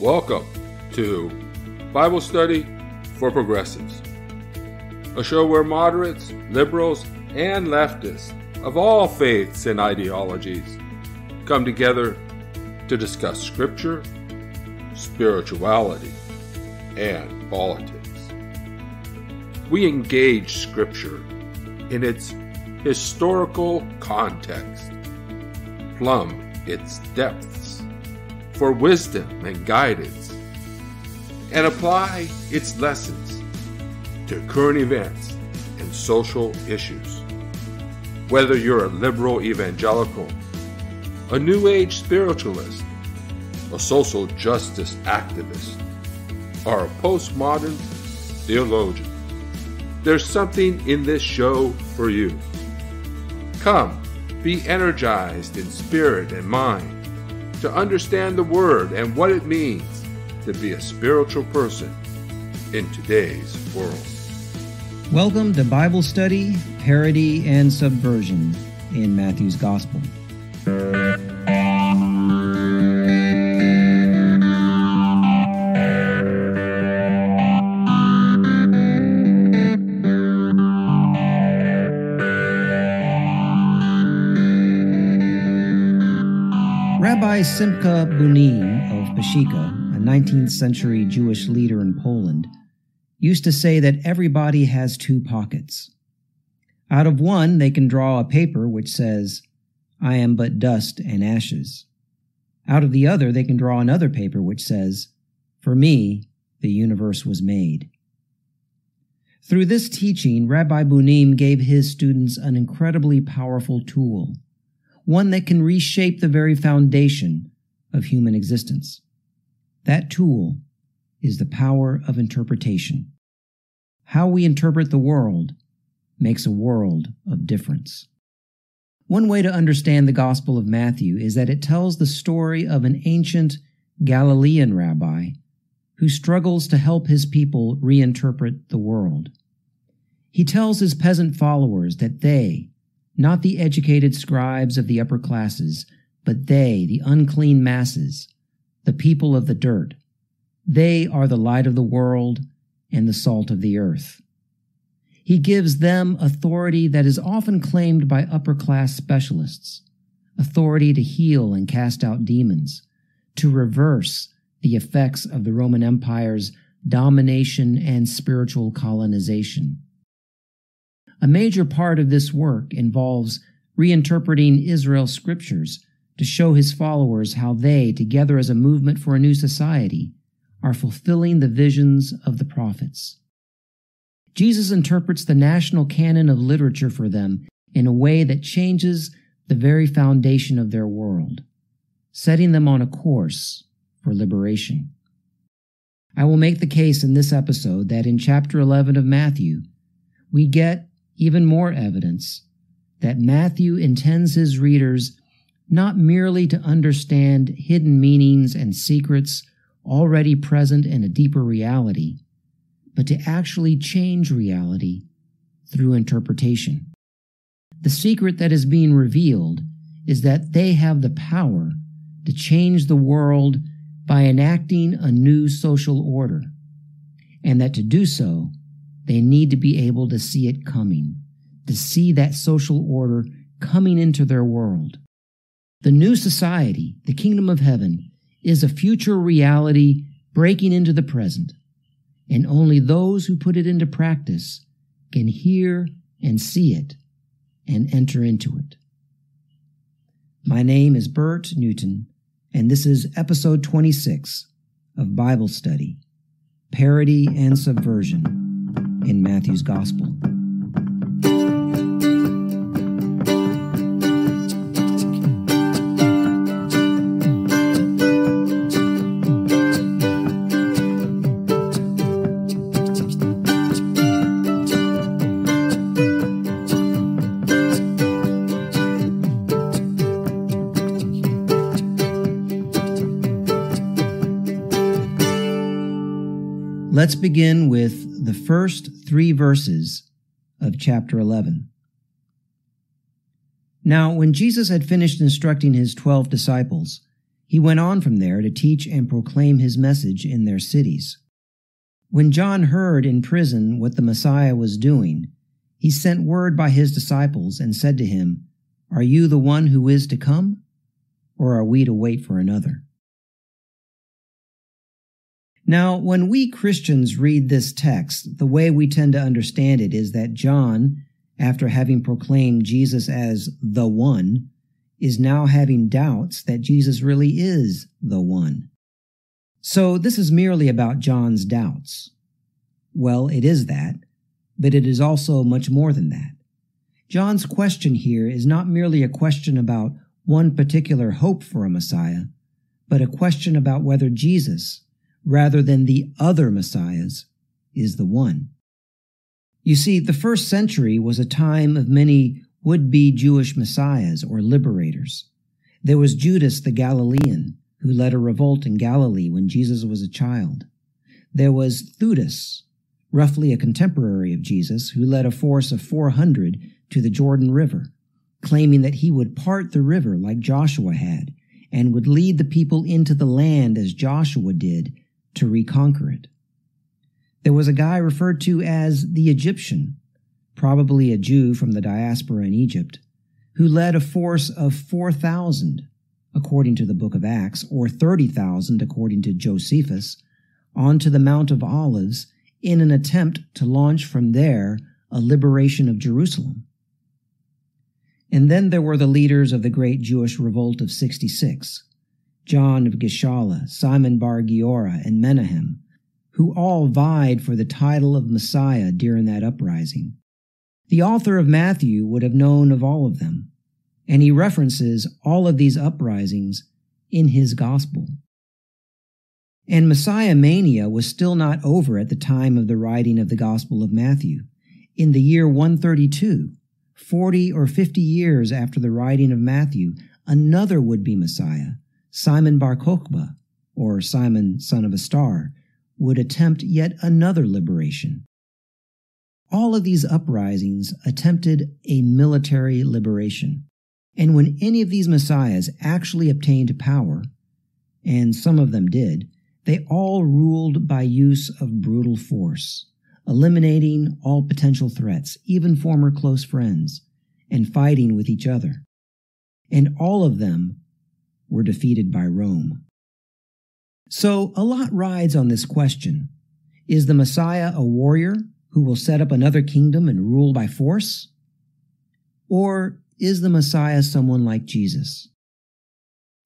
Welcome to Bible Study for Progressives, a show where moderates, liberals, and leftists of all faiths and ideologies come together to discuss Scripture, spirituality, and politics. We engage Scripture in its historical context, plumb its depths for wisdom and guidance, and apply its lessons to current events and social issues. Whether you're a liberal evangelical, a New Age spiritualist, a social justice activist, or a postmodern theologian, there's something in this show for you. Come, be energized in spirit and mind to understand the Word and what it means to be a spiritual person in today's world. Welcome to Bible study, parody, and subversion in Matthew's Gospel. Simcha Bunim of Peshischa, a 19th century Jewish leader in Poland, used to say that everybody has two pockets. Out of one, they can draw a paper which says, I am but dust and ashes. Out of the other, they can draw another paper which says, For me, the universe was made. Through this teaching, Rabbi Bunim gave his students an incredibly powerful tool one that can reshape the very foundation of human existence. That tool is the power of interpretation. How we interpret the world makes a world of difference. One way to understand the Gospel of Matthew is that it tells the story of an ancient Galilean rabbi who struggles to help his people reinterpret the world. He tells his peasant followers that they, not the educated scribes of the upper classes, but they, the unclean masses, the people of the dirt. They are the light of the world and the salt of the earth. He gives them authority that is often claimed by upper class specialists authority to heal and cast out demons, to reverse the effects of the Roman Empire's domination and spiritual colonization. A major part of this work involves reinterpreting Israel's scriptures to show his followers how they, together as a movement for a new society, are fulfilling the visions of the prophets. Jesus interprets the national canon of literature for them in a way that changes the very foundation of their world, setting them on a course for liberation. I will make the case in this episode that in chapter 11 of Matthew, we get even more evidence that Matthew intends his readers not merely to understand hidden meanings and secrets already present in a deeper reality, but to actually change reality through interpretation. The secret that is being revealed is that they have the power to change the world by enacting a new social order, and that to do so, they need to be able to see it coming, to see that social order coming into their world. The new society, the kingdom of heaven, is a future reality breaking into the present, and only those who put it into practice can hear and see it and enter into it. My name is Bert Newton, and this is episode 26 of Bible Study Parody and Subversion in Matthew's Gospel. Let's begin with the first three verses of chapter 11. Now, when Jesus had finished instructing his twelve disciples, he went on from there to teach and proclaim his message in their cities. When John heard in prison what the Messiah was doing, he sent word by his disciples and said to him, Are you the one who is to come? Or are we to wait for another? Now, when we Christians read this text, the way we tend to understand it is that John, after having proclaimed Jesus as the one, is now having doubts that Jesus really is the one. So this is merely about John's doubts. Well, it is that, but it is also much more than that. John's question here is not merely a question about one particular hope for a Messiah, but a question about whether Jesus, rather than the other Messiahs, is the one. You see, the first century was a time of many would be Jewish messiahs or liberators. There was Judas the Galilean, who led a revolt in Galilee when Jesus was a child. There was Theudas, roughly a contemporary of Jesus, who led a force of 400 to the Jordan River, claiming that he would part the river like Joshua had and would lead the people into the land as Joshua did to reconquer it. There was a guy referred to as the Egyptian, probably a Jew from the diaspora in Egypt, who led a force of 4,000, according to the book of Acts, or 30,000 according to Josephus, onto the Mount of Olives in an attempt to launch from there a liberation of Jerusalem. And then there were the leaders of the great Jewish revolt of 66, John of Gischala, Simon bar Giora, and Menahem, who all vied for the title of Messiah during that uprising. The author of Matthew would have known of all of them, and he references all of these uprisings in his gospel. And Messiah mania was still not over at the time of the writing of the Gospel of Matthew. In the year 132, 40 or 50 years after the writing of Matthew, another would be Messiah, Simon Bar Kokhba, or Simon son of a star, would attempt yet another liberation. All of these uprisings attempted a military liberation. And when any of these messiahs actually obtained power, and some of them did, they all ruled by use of brutal force, eliminating all potential threats, even former close friends, and fighting with each other. And all of them were defeated by Rome. So a lot rides on this question. Is the Messiah a warrior who will set up another kingdom and rule by force? Or is the Messiah someone like Jesus?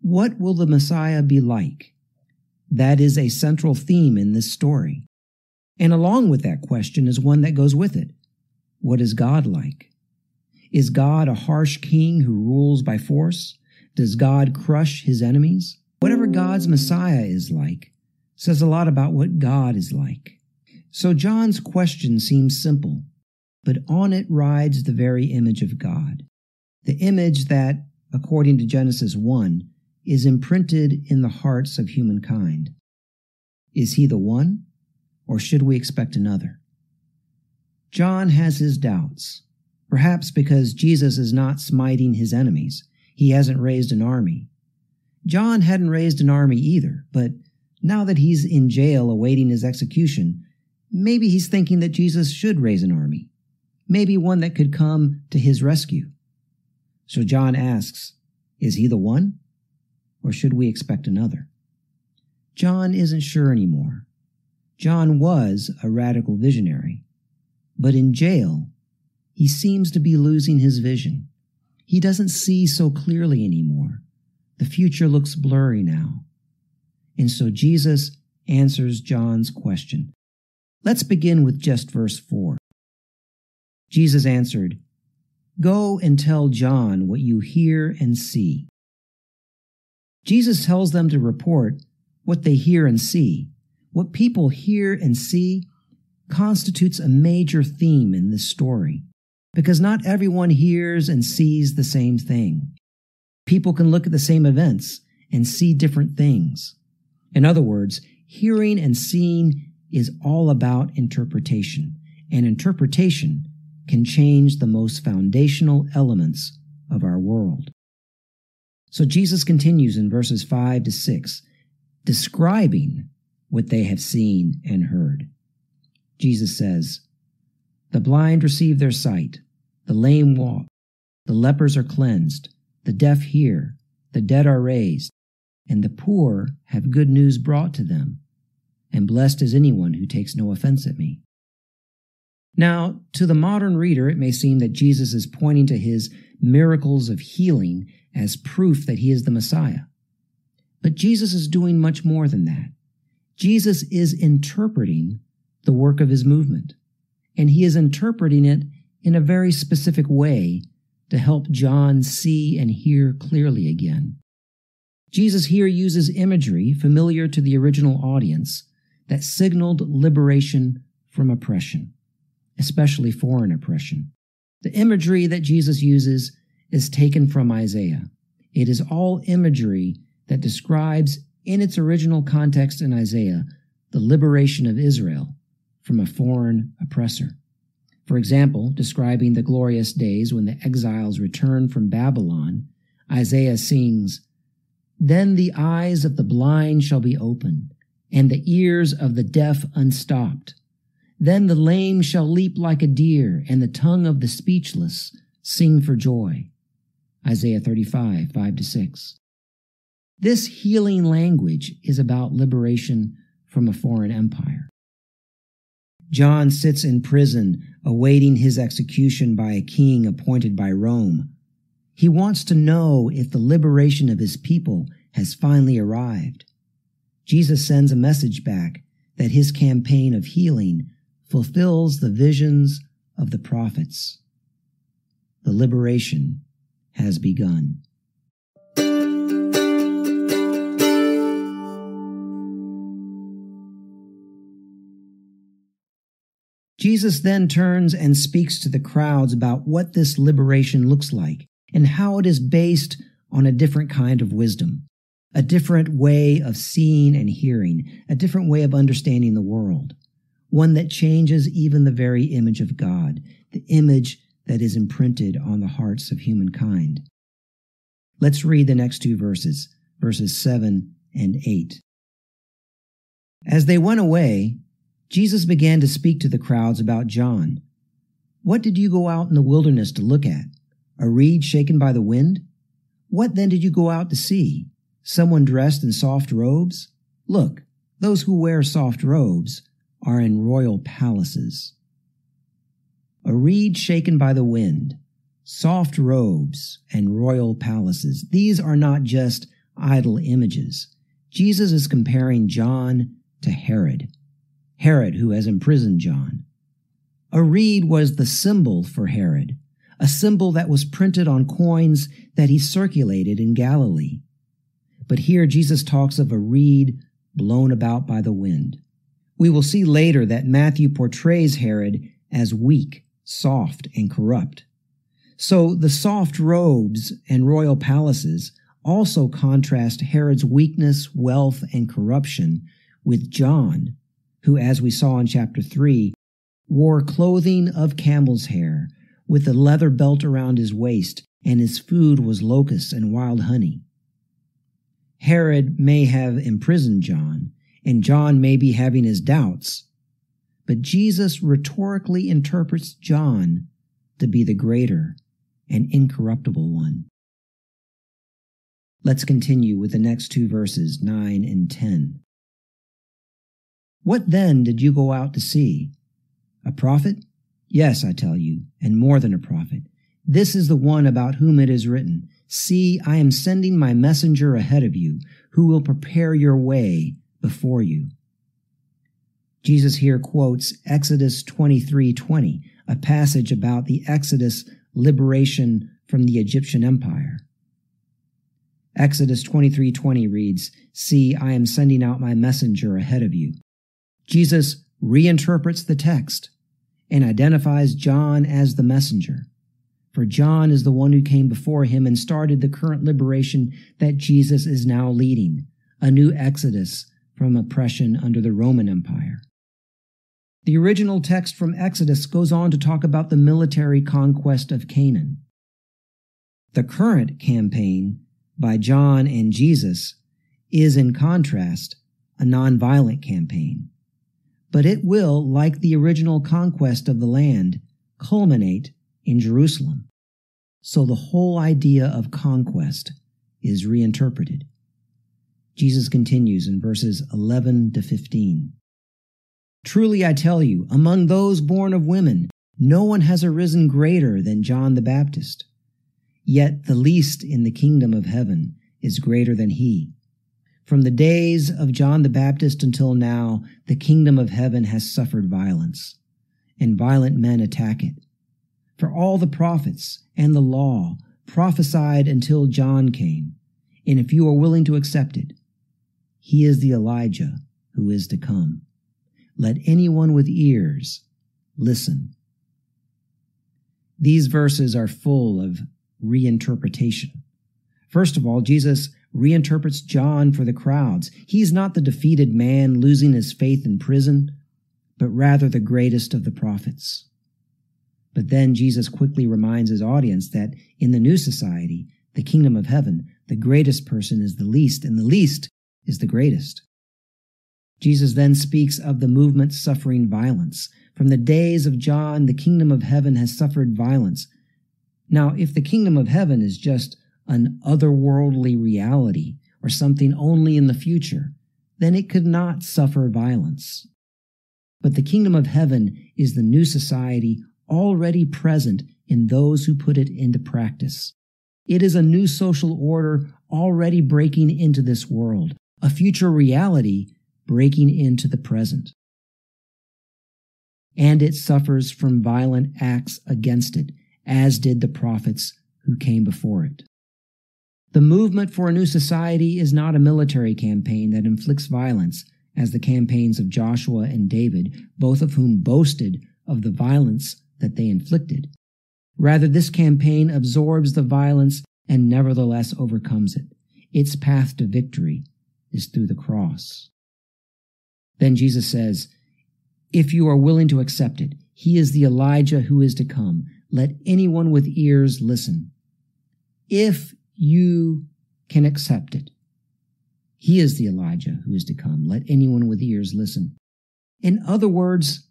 What will the Messiah be like? That is a central theme in this story. And along with that question is one that goes with it. What is God like? Is God a harsh king who rules by force? Does God crush his enemies? Whatever God's Messiah is like says a lot about what God is like. So John's question seems simple, but on it rides the very image of God. The image that, according to Genesis 1, is imprinted in the hearts of humankind. Is he the one, or should we expect another? John has his doubts, perhaps because Jesus is not smiting his enemies. He hasn't raised an army. John hadn't raised an army either, but now that he's in jail awaiting his execution, maybe he's thinking that Jesus should raise an army, maybe one that could come to his rescue. So John asks, Is he the one? Or should we expect another? John isn't sure anymore. John was a radical visionary, but in jail, he seems to be losing his vision. He doesn't see so clearly anymore. The future looks blurry now. And so Jesus answers John's question. Let's begin with just verse 4. Jesus answered, Go and tell John what you hear and see. Jesus tells them to report what they hear and see. What people hear and see constitutes a major theme in this story because not everyone hears and sees the same thing. People can look at the same events and see different things. In other words, hearing and seeing is all about interpretation, and interpretation can change the most foundational elements of our world. So Jesus continues in verses 5 to 6, describing what they have seen and heard. Jesus says, The blind receive their sight, the lame walk, the lepers are cleansed, the deaf hear, the dead are raised, and the poor have good news brought to them. And blessed is anyone who takes no offense at me. Now, to the modern reader, it may seem that Jesus is pointing to his miracles of healing as proof that he is the Messiah. But Jesus is doing much more than that. Jesus is interpreting the work of his movement, and he is interpreting it in a very specific way to help John see and hear clearly again. Jesus here uses imagery familiar to the original audience that signaled liberation from oppression, especially foreign oppression. The imagery that Jesus uses is taken from Isaiah. It is all imagery that describes, in its original context in Isaiah, the liberation of Israel from a foreign oppressor. For example, describing the glorious days when the exiles returned from Babylon, Isaiah sings, Then the eyes of the blind shall be opened, and the ears of the deaf unstopped. Then the lame shall leap like a deer, and the tongue of the speechless sing for joy. Isaiah 35, 5 to 6. This healing language is about liberation from a foreign empire. John sits in prison awaiting his execution by a king appointed by Rome. He wants to know if the liberation of his people has finally arrived. Jesus sends a message back that his campaign of healing fulfills the visions of the prophets. The liberation has begun. Jesus then turns and speaks to the crowds about what this liberation looks like and how it is based on a different kind of wisdom, a different way of seeing and hearing, a different way of understanding the world, one that changes even the very image of God, the image that is imprinted on the hearts of humankind. Let's read the next two verses, verses 7 and 8. As they went away, Jesus began to speak to the crowds about John. What did you go out in the wilderness to look at? A reed shaken by the wind? What then did you go out to see? Someone dressed in soft robes? Look, those who wear soft robes are in royal palaces. A reed shaken by the wind, soft robes, and royal palaces. These are not just idle images. Jesus is comparing John to Herod. Herod, who has imprisoned John. A reed was the symbol for Herod, a symbol that was printed on coins that he circulated in Galilee. But here Jesus talks of a reed blown about by the wind. We will see later that Matthew portrays Herod as weak, soft, and corrupt. So the soft robes and royal palaces also contrast Herod's weakness, wealth, and corruption with John, who, as we saw in chapter 3, wore clothing of camel's hair, with a leather belt around his waist, and his food was locusts and wild honey. Herod may have imprisoned John, and John may be having his doubts, but Jesus rhetorically interprets John to be the greater and incorruptible one. Let's continue with the next two verses, 9 and 10. What then did you go out to see? A prophet? Yes, I tell you, and more than a prophet. This is the one about whom it is written, See, I am sending my messenger ahead of you, who will prepare your way before you. Jesus here quotes Exodus 23:20, a passage about the Exodus liberation from the Egyptian empire. Exodus 23:20 reads, "See, I am sending out my messenger ahead of you." Jesus reinterprets the text and identifies John as the messenger. For John is the one who came before him and started the current liberation that Jesus is now leading, a new exodus from oppression under the Roman Empire. The original text from Exodus goes on to talk about the military conquest of Canaan. The current campaign by John and Jesus is, in contrast, a nonviolent campaign. But it will, like the original conquest of the land, culminate in Jerusalem. So the whole idea of conquest is reinterpreted. Jesus continues in verses 11 to 15. Truly I tell you, among those born of women, no one has arisen greater than John the Baptist. Yet the least in the kingdom of heaven is greater than he. From the days of John the Baptist until now, the kingdom of heaven has suffered violence, and violent men attack it. For all the prophets and the law prophesied until John came, and if you are willing to accept it, he is the Elijah who is to come. Let anyone with ears listen. These verses are full of reinterpretation. First of all, Jesus reinterprets John for the crowds. He is not the defeated man losing his faith in prison, but rather the greatest of the prophets. But then Jesus quickly reminds his audience that in the new society, the kingdom of heaven, the greatest person is the least, and the least is the greatest. Jesus then speaks of the movement suffering violence. From the days of John, the kingdom of heaven has suffered violence. Now, if the kingdom of heaven is just an otherworldly reality or something only in the future, then it could not suffer violence. But the kingdom of heaven is the new society already present in those who put it into practice. It is a new social order already breaking into this world, a future reality breaking into the present. And it suffers from violent acts against it, as did the prophets who came before it. The movement for a new society is not a military campaign that inflicts violence, as the campaigns of Joshua and David, both of whom boasted of the violence that they inflicted. Rather, this campaign absorbs the violence and nevertheless overcomes it. Its path to victory is through the cross. Then Jesus says, If you are willing to accept it, he is the Elijah who is to come. Let anyone with ears listen. If you can accept it. He is the Elijah who is to come. Let anyone with ears listen. In other words,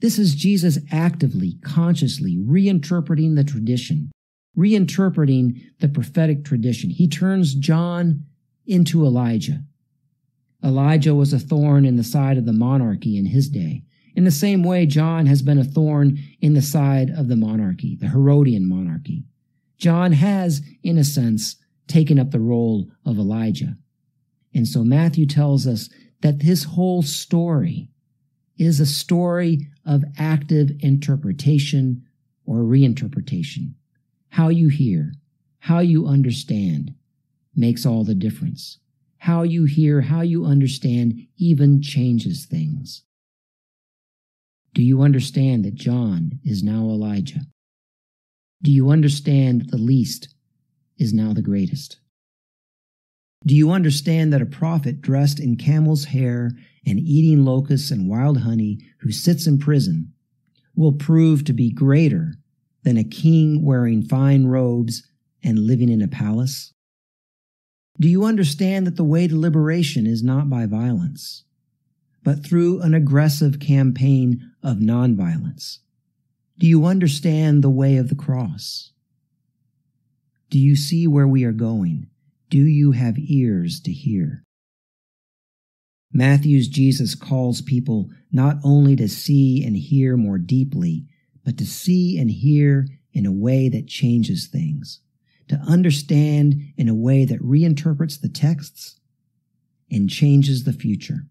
this is Jesus actively, consciously reinterpreting the tradition, reinterpreting the prophetic tradition. He turns John into Elijah. Elijah was a thorn in the side of the monarchy in his day. In the same way, John has been a thorn in the side of the monarchy, the Herodian monarchy. John has, in a sense, taken up the role of Elijah. And so Matthew tells us that his whole story is a story of active interpretation or reinterpretation. How you hear, how you understand makes all the difference. How you hear, how you understand even changes things. Do you understand that John is now Elijah? Do you understand that the least is now the greatest? Do you understand that a prophet dressed in camel's hair and eating locusts and wild honey who sits in prison will prove to be greater than a king wearing fine robes and living in a palace? Do you understand that the way to liberation is not by violence, but through an aggressive campaign of nonviolence? Do you understand the way of the cross? Do you see where we are going? Do you have ears to hear? Matthew's Jesus calls people not only to see and hear more deeply, but to see and hear in a way that changes things, to understand in a way that reinterprets the texts and changes the future.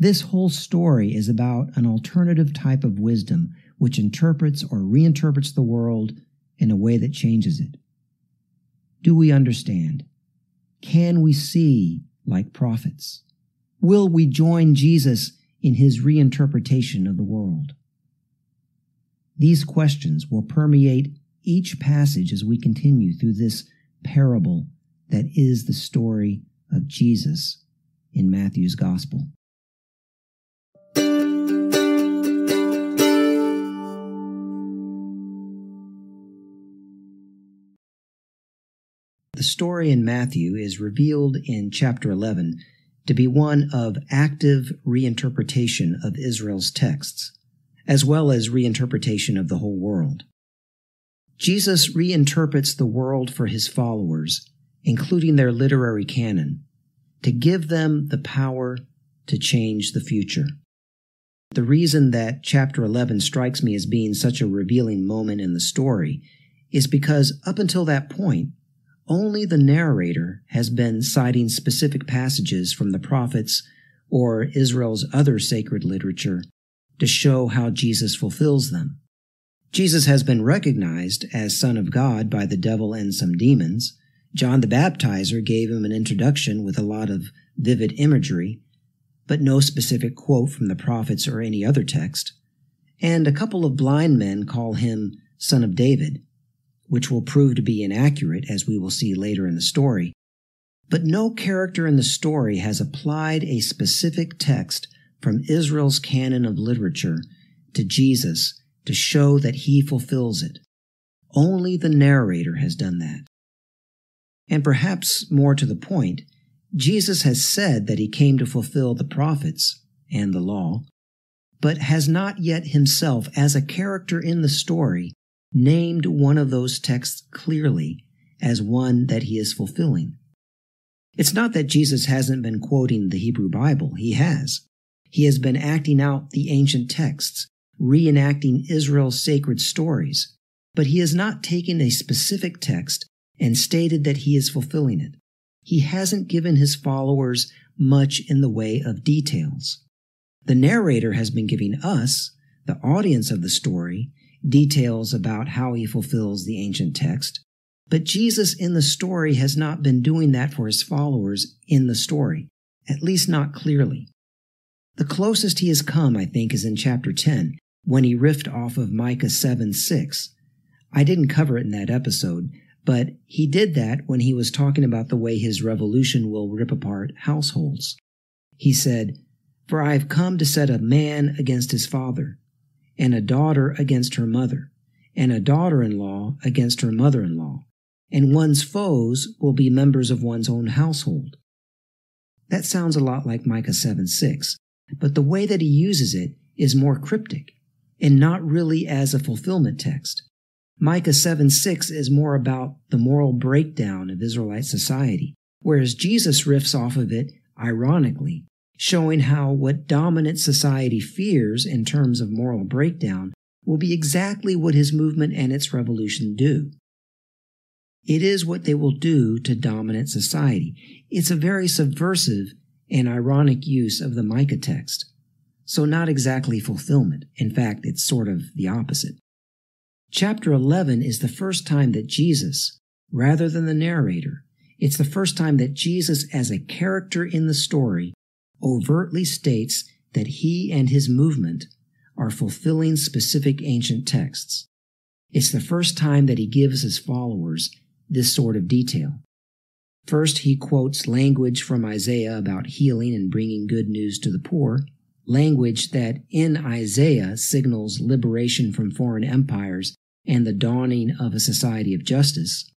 This whole story is about an alternative type of wisdom which interprets or reinterprets the world in a way that changes it? Do we understand? Can we see like prophets? Will we join Jesus in his reinterpretation of the world? These questions will permeate each passage as we continue through this parable that is the story of Jesus in Matthew's Gospel. The story in Matthew is revealed in chapter 11 to be one of active reinterpretation of Israel's texts, as well as reinterpretation of the whole world. Jesus reinterprets the world for his followers, including their literary canon, to give them the power to change the future. The reason that chapter 11 strikes me as being such a revealing moment in the story is because up until that point, only the narrator has been citing specific passages from the prophets or Israel's other sacred literature to show how Jesus fulfills them. Jesus has been recognized as Son of God by the devil and some demons. John the Baptizer gave him an introduction with a lot of vivid imagery, but no specific quote from the prophets or any other text. And a couple of blind men call him Son of David, which will prove to be inaccurate as we will see later in the story. But no character in the story has applied a specific text from Israel's canon of literature to Jesus to show that he fulfills it. Only the narrator has done that. And perhaps more to the point, Jesus has said that he came to fulfill the prophets and the law, but has not yet himself, as a character in the story, named one of those texts clearly as one that he is fulfilling. It's not that Jesus hasn't been quoting the Hebrew Bible, he has. He has been acting out the ancient texts, reenacting Israel's sacred stories, but he has not taken a specific text and stated that he is fulfilling it. He hasn't given his followers much in the way of details. The narrator has been giving us, the audience of the story, details about how he fulfills the ancient text, but Jesus in the story has not been doing that for his followers in the story, at least not clearly. The closest he has come, I think, is in chapter 10, when he riffed off of Micah 7 6. I didn't cover it in that episode, but he did that when he was talking about the way his revolution will rip apart households. He said, For I have come to set a man against his father, and a daughter against her mother, and a daughter in law against her mother in law, and one's foes will be members of one's own household. That sounds a lot like Micah 7 6, but the way that he uses it is more cryptic and not really as a fulfillment text. Micah 7 6 is more about the moral breakdown of Israelite society, whereas Jesus riffs off of it ironically showing how what dominant society fears in terms of moral breakdown will be exactly what his movement and its revolution do. It is what they will do to dominant society. It's a very subversive and ironic use of the Micah text. So not exactly fulfillment. In fact, it's sort of the opposite. Chapter 11 is the first time that Jesus, rather than the narrator, it's the first time that Jesus as a character in the story overtly states that he and his movement are fulfilling specific ancient texts. It's the first time that he gives his followers this sort of detail. First, he quotes language from Isaiah about healing and bringing good news to the poor, language that in Isaiah signals liberation from foreign empires and the dawning of a society of justice.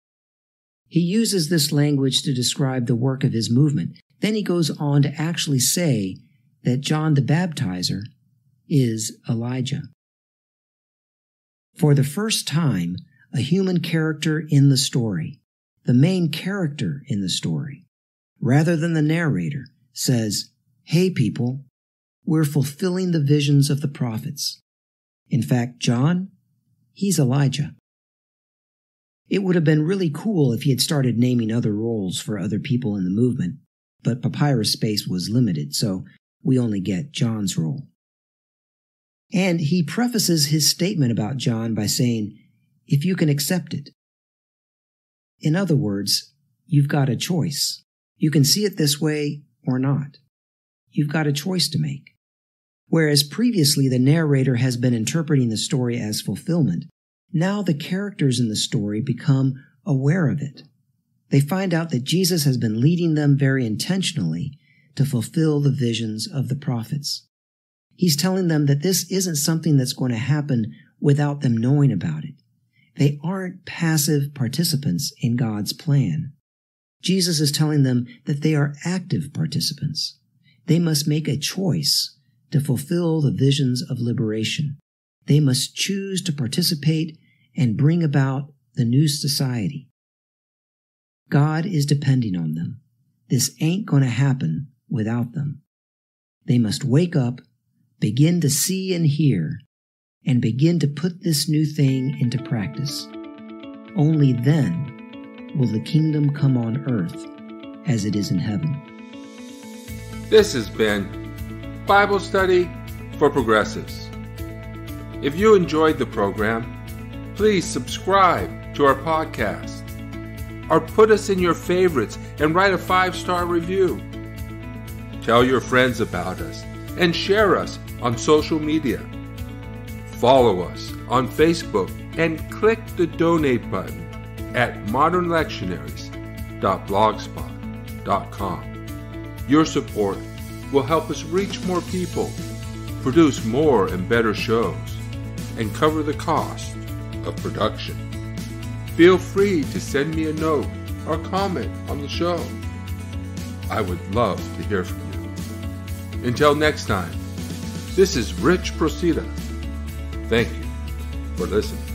He uses this language to describe the work of his movement, then he goes on to actually say that John the Baptizer is Elijah. For the first time, a human character in the story, the main character in the story, rather than the narrator, says, Hey people, we're fulfilling the visions of the prophets. In fact, John, he's Elijah. It would have been really cool if he had started naming other roles for other people in the movement, but papyrus space was limited, so we only get John's role. And he prefaces his statement about John by saying, if you can accept it. In other words, you've got a choice. You can see it this way or not. You've got a choice to make. Whereas previously the narrator has been interpreting the story as fulfillment, now the characters in the story become aware of it. They find out that Jesus has been leading them very intentionally to fulfill the visions of the prophets. He's telling them that this isn't something that's going to happen without them knowing about it. They aren't passive participants in God's plan. Jesus is telling them that they are active participants. They must make a choice to fulfill the visions of liberation. They must choose to participate and bring about the new society. God is depending on them. This ain't going to happen without them. They must wake up, begin to see and hear, and begin to put this new thing into practice. Only then will the kingdom come on earth as it is in heaven. This has been Bible Study for Progressives. If you enjoyed the program, please subscribe to our podcast or put us in your favorites and write a five star review. Tell your friends about us and share us on social media. Follow us on Facebook and click the donate button at modernlectionaries.blogspot.com. Your support will help us reach more people, produce more and better shows, and cover the cost of production. Feel free to send me a note or comment on the show. I would love to hear from you. Until next time, this is Rich Procida. Thank you for listening.